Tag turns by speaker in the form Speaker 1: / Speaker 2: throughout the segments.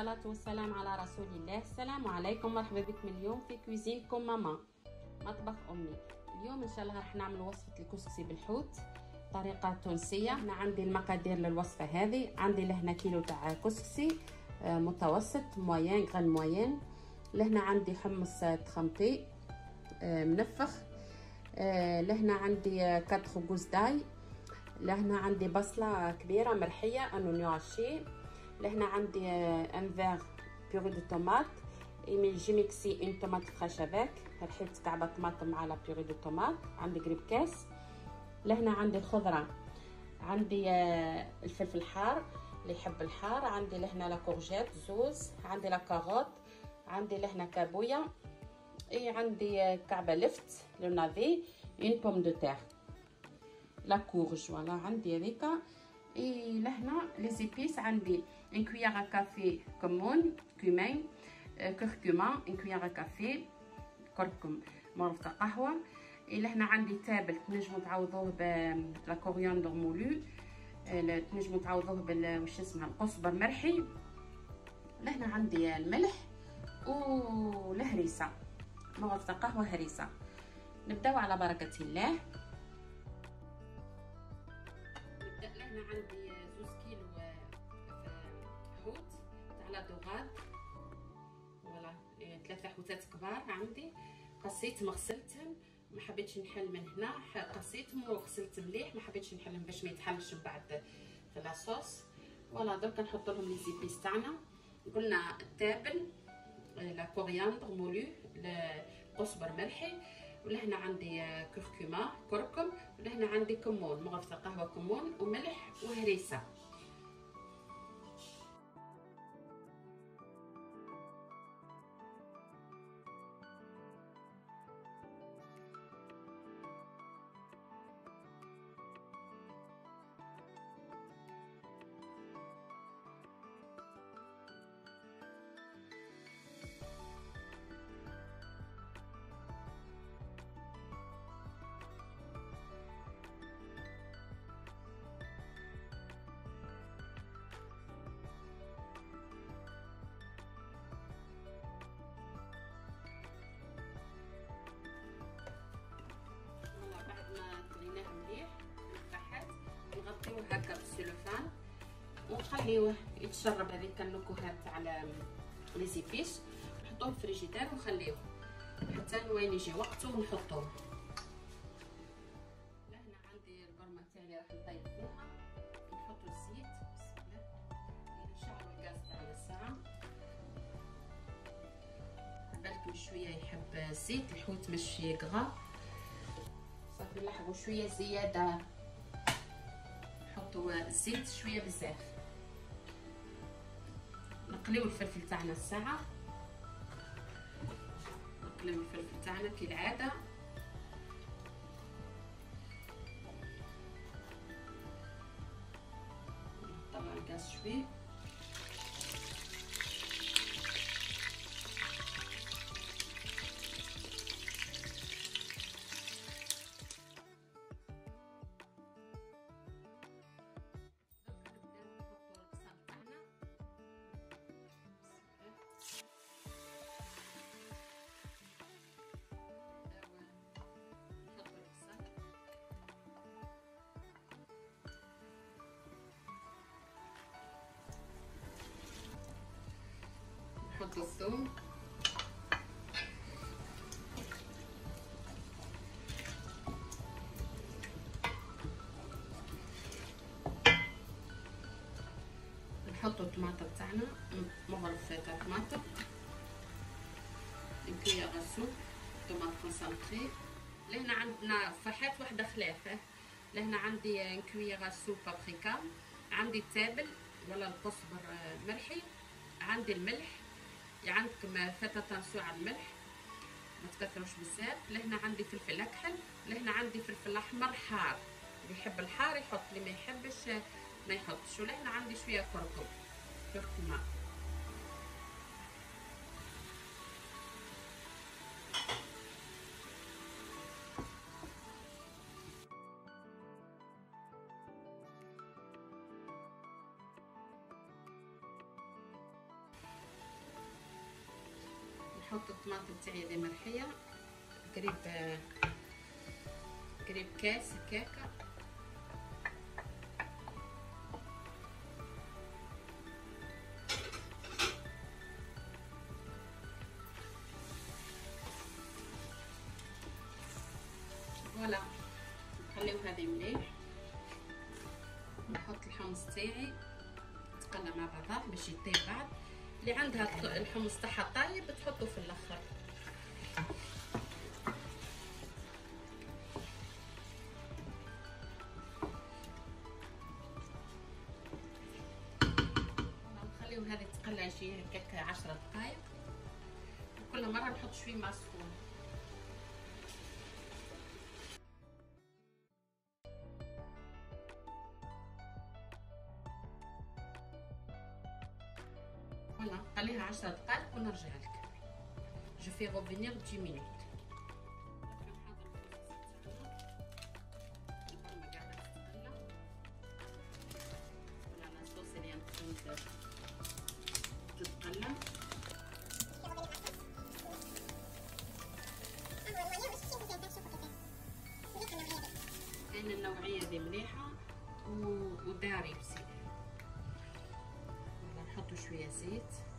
Speaker 1: والصلاة والسلام على رسول الله. السلام عليكم. مرحبا بكم اليوم في cuisine comme maman مطبخ أمي. اليوم إن شاء الله راح نعمل وصفة الكسكسي بالحوت. طريقة تونسية. أنا عندي المقادير للوصفة هذه. عندي لهنا كيلو تاع كسكسي آه، متوسط moyen grain moyen لهنا عندي حمص trempé آه، منفخ. آه، لهنا عندي quatre gousses d'ail لهنا عندي بصلة كبيرة مرحية un oignon haché لهنا عندي un verre purée de tomate j'ai mixé une tomate fraîche avec رحيت كعبة طماطم على purée de tomate عندي قريب كاس لهنا عندي خضره عندي الفلفل الحار اللي يحب الحار. عندي لهنا la courgette زوز. عندي la carotte عندي لهنا كابويا. إي عندي كعبة لفت le navet. une pomme de terre la courge voilà عندي هذيك. إي لهنا لي عندي une cuillère café كمون cumin curcuma une cuillère café كركم معروف قهوه اي لهنا عندي تابل تنجموا تعوضوه la coriandre moulue تنجموا تعوضوه بال واش اسمها القصبر مرحي لهنا عندي الملح والهريسه معروف قهوه هريسه نبداو على بركه الله هنا عندي حوتات كبار عندي. قصيت غسلتهم ما حبيتش نحل من هنا قصيتهم وغسلت مليح ما حبيتش نحلهم باش ما يتحلش من بعد في لاصوص فوالا درك نحط لهم لي زيبيس تاعنا. قلنا التابل لا كورياندر مولو القزبر ملحي ولهنا عندي كركمة كركم. ولهنا عندي كمون مغرفة قهوة كمون وملح وهريسة. نغطيوه هكا بالسلوفان ونخليوه يتشرب هذيك النكهات تاع لي زيبيس نحطوه في الفريجيدير ونخليوه حتى وين يجي وقته ونحطوه لهنا عندي البرمة تاعي راح نطيب فيها. نحطو الزيت. بسم الله. الغاز تاعنا الساعة بالكم شوية يحب الزيت الحوت مش يقغى صافي نلحقوا شوية زيادة. نحطوا الزيت شوية بزاف. نقليو الفلفل تاعنا الساعة. نقليو الفلفل تاعنا كالعاده نطلع الغاز شوية نحط الثوم نحطو الطماطم تاعنا مغرف تاع طماطم نكويا غسو طماط كونسونطري لهنا عندنا فحات وحدة خلافة. لهنا عندي نكويا غسو بابريكا عندي التابل ولا القزبر مرحي عندي الملح عندكم فتا تنسو على الملح. ما تكثروش بزاف. لهنا عندي فلفل أكحل لهنا عندي فلفل أحمر حار. اللي يحب الحار يحط اللي ما يحبش ما يحطش. ولهنا عندي شوية كركم. كركمة. الطماطم تاعي هذه مرحية قريب قريب كاس هكاكا. فوالا نخليو هذه مليح. نحط الحمص تاعي تقلى مع بعضها باش يطيب بعد اللي عندها الحمص تاعها طايب تحطه في الأخر. نخليو هذه تقلى شي هكاك 10 دقائق وكل مرة نحط شوية ماء 10 دقائق ونرجع لك. je vais revenir 10 minutes كاين النوعية دي مليحة وداري بسيط. نحطو شوية زيت.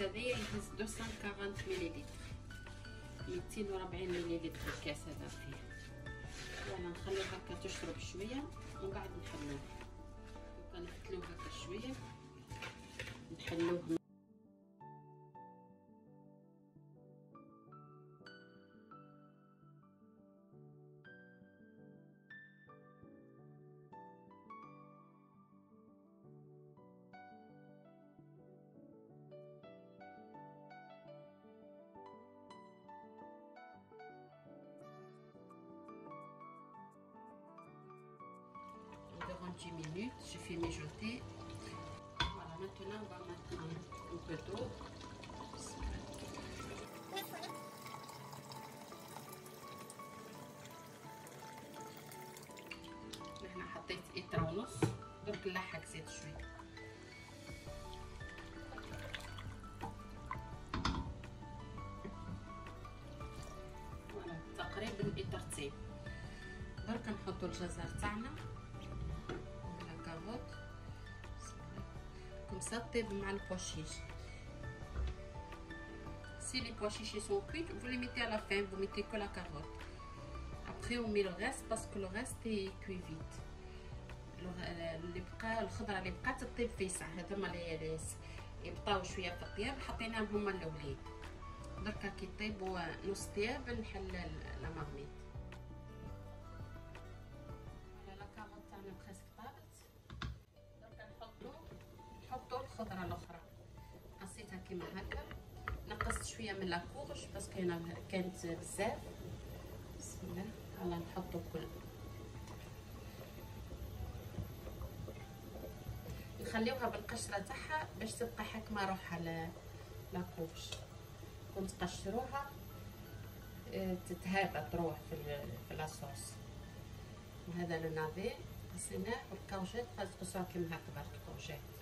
Speaker 1: هذه يهز 240 مليلتر 240 مليلتر الكاس هذا فيه وأنا نخليه هكا تشرب شوية ومن بعد نحلوه نفتلوه هكا شوية. نحلوه 10 minutes. Je fais mijoter. Voilà, maintenant on va mettre un, un peu d'eau. طيب مع البوا chiches si les pois chiches sont cuits vous les mettez à la fin vous mettez que la carotte après on met le reste parce que le reste est cuit vite اللي بقى الخضره اللي بقات تطيب في ساعه هذوما اللي يبطاو شوية في الطياب حطيناهم هما الاولين دركا كي يطيبوا نص طياب نحل لا مارميت كيما هكا. نقصت شوية من la courge parce que كانت بزاف. بسم الله. يلا نحطو كل. نخليوها بالقشرة تاعها باش تبقى حكمه روحها la courge كنت تقشروها تتهابى تروح في في la sauce وهذا le navet قصيناه و la courgette تقصوها كيما هكا برك كاوجيت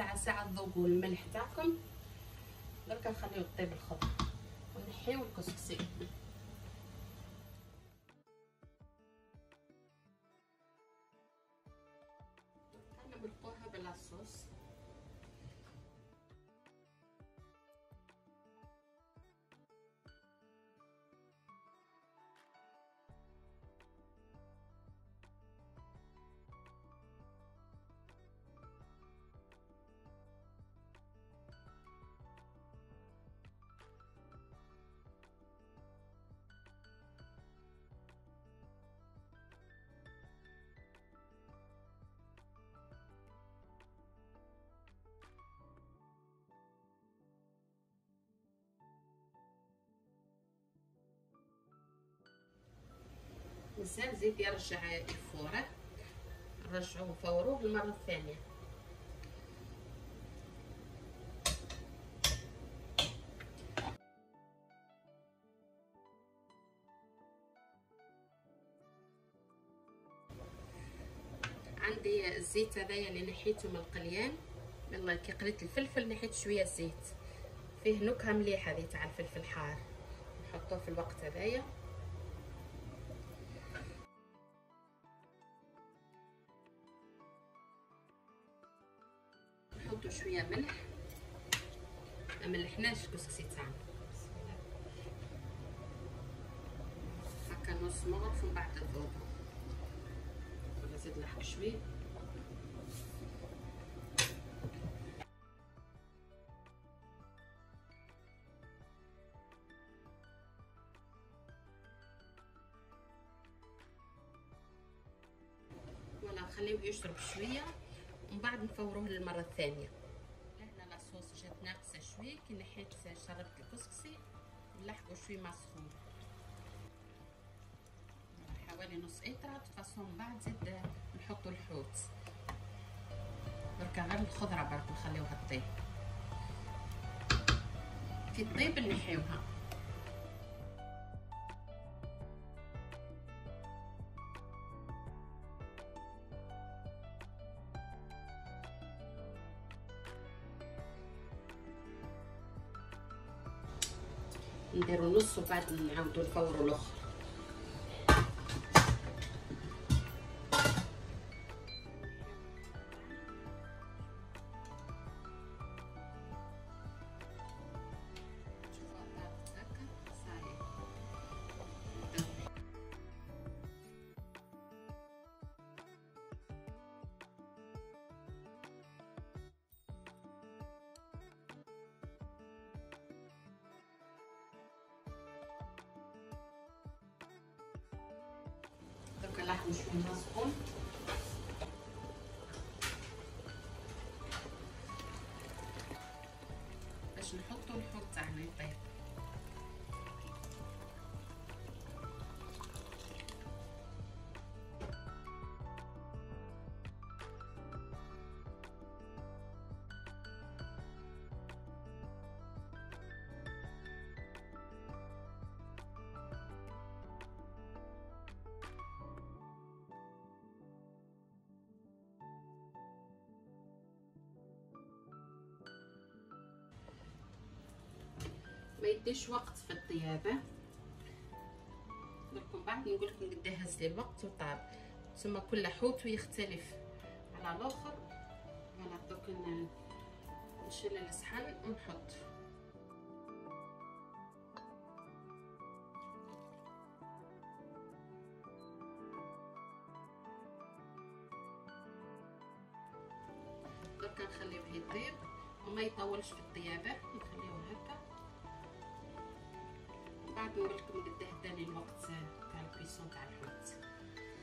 Speaker 1: ساعة ساعة تذوقوا الملح تاعكم. دركا نخليو طيب الخضر. ونحيو الكسكسي. مازال زيد يرجع يفوره رجعوه فوروه المره الثانية. عندي الزيت هذايا اللي نحيته من القليان. يلا كي قليت الفلفل نحيت شوية زيت. فيه نكهة مليحة هذه تاع الفلفل الحار. نحطوه في الوقت هذايا. نحطو شوية ملح. ما ملحناش الكسكسي تاعنا. هكا نص مغرف ومن بعد نذوبو ولا زيد لحق شوية. ولا نخليوه يشرب شوية. ومن بعد نفوروه للمرة الثانية. هنا لاصوص جات ناقصه شوية كي نحيت شربت الكسكسي نلحقو شوية مع السخون حوالي نص ايترا فاصون بعد زيد نحطو الحوت. بركا غير الخضره برك نخليوها تطيب. كي تطيب نحيوها. نديرو نص وبعد نعاودو نفورو الآخر باش نحطو الحوت تاعنا. يطيب يديش وقت في الطيابة؟ لكم بعد نقول لكم قد هز لي الوقت وطاب. ثم كل حوت يختلف. على الآخر فوالا دوك نشيل الصحن ونحط. درك نخليوه يطيب وما يطولش في الطيابة. نقول لكم قد هداني الوقت تاع الكويسون تاع الحوت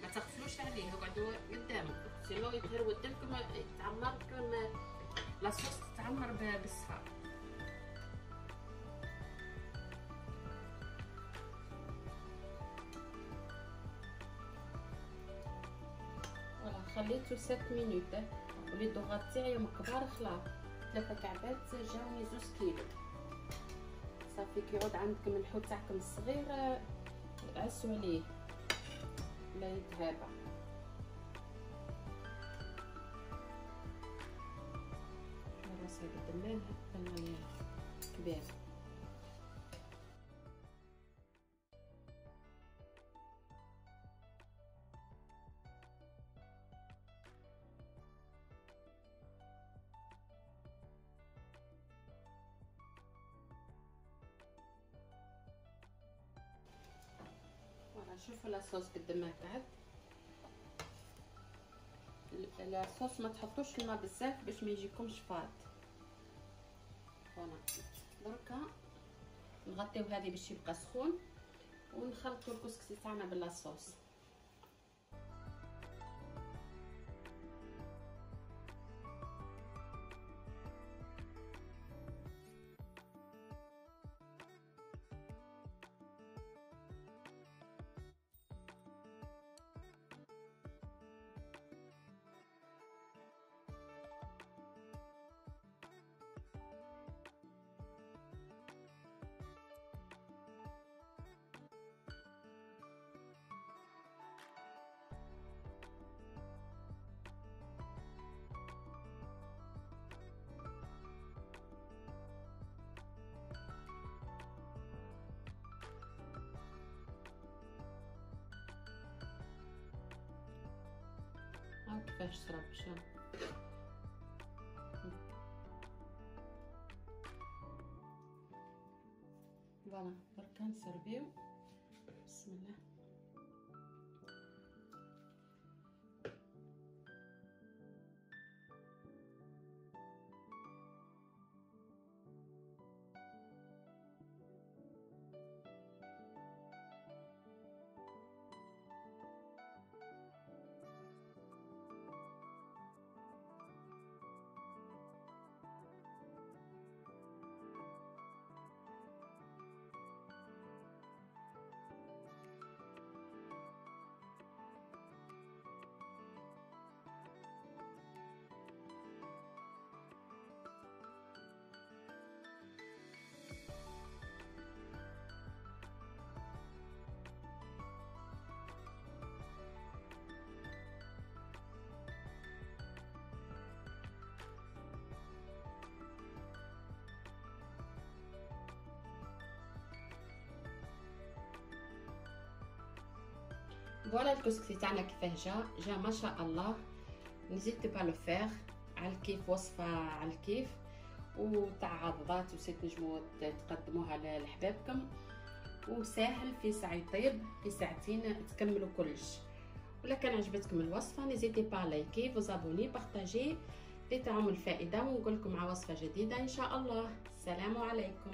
Speaker 1: ما تغفلوش عليه اقعدوا قدامه. سينو يطير قدامكم يتعمر كون لاصوص تتعمر بالصفار. خليته 7 مينوت ولي دوغات تاعي كبار خلاص. ثلاثة كعبات جاوني زوز كيلو. صافي كيعود عندكم الحوت تاعكم الصغير عسوا عليه. لا يتهابى. راسها قدام هكا كبير. لاصوص قدامها بعد. لاصوص ما تحطوش الماء بزاف باش ما يجيكمش فاض فوالا. دركا. نغطيو هذه باش يبقى سخون. ونخلطوا الكسكسي تاعنا باللاصوص كيفاش شرب شرب فوالا دركا نسربيو بسم الله فوالا الكسكسي تاعنا كيفاه جا جا ما شاء الله نزيد با لو فيغ على الكيف وصفه على الكيف وتاع عضات وسيت نجمو تقدموها لحبابكم وساهل في ساعه يطيب في ساعتين تكملوا كلش ولا كان عجبتكم الوصفه نزيدي با لايكي وزابوني بارطاجي لتعم الفائده ونقول لكم مع وصفه جديده ان شاء الله السلام عليكم